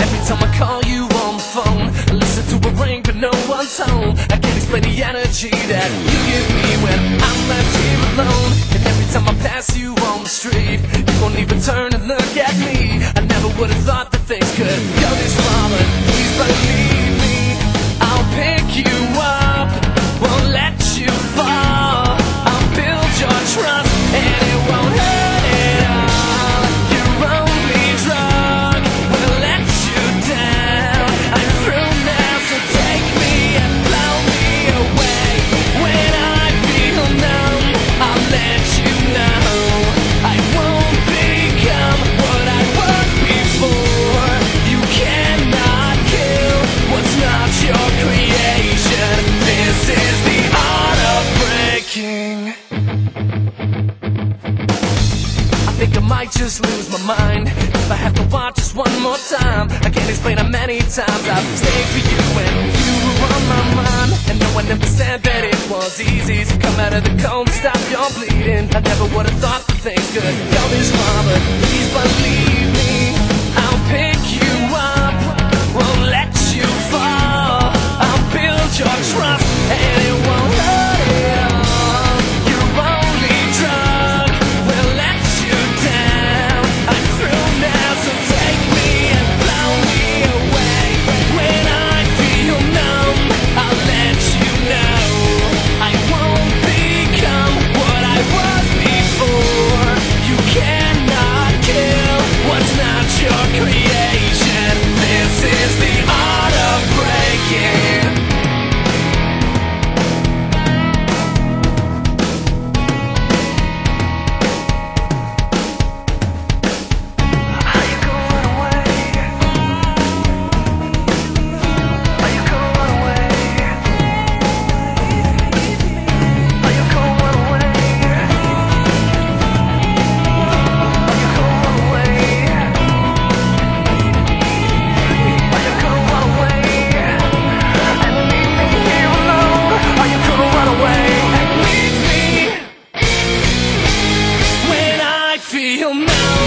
Every time I call you on the phone, I listen to a ring but no one's home. I can't explain the energy that you give me when I'm left here alone. And every time I pass you on the street, you won't even turn and look at me. I never would have thought that things could go just lose my mind if I have to watch this one more time. I can't explain how many times I've stayed for you when you were on my mind. And no one ever said that it was easy to come out of the cold, stop your bleeding. I never would have thought that things could go this far, but please believe your mouth.